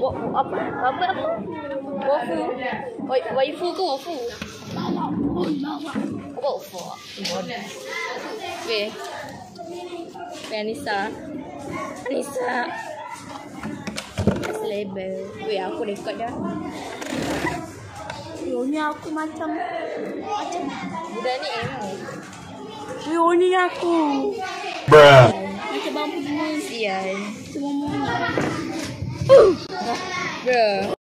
apa apa? Apa apa wafu. Oi waifu ke wafu? Apa wafu. Okey okay, Anissa. Anissa. Label. Wey aku record dah. Yoni aku macam macam budak ni emo. Yoni aku. Bruh. Macam bangun bunga. Sian Semua bunga. Uh! Bruh.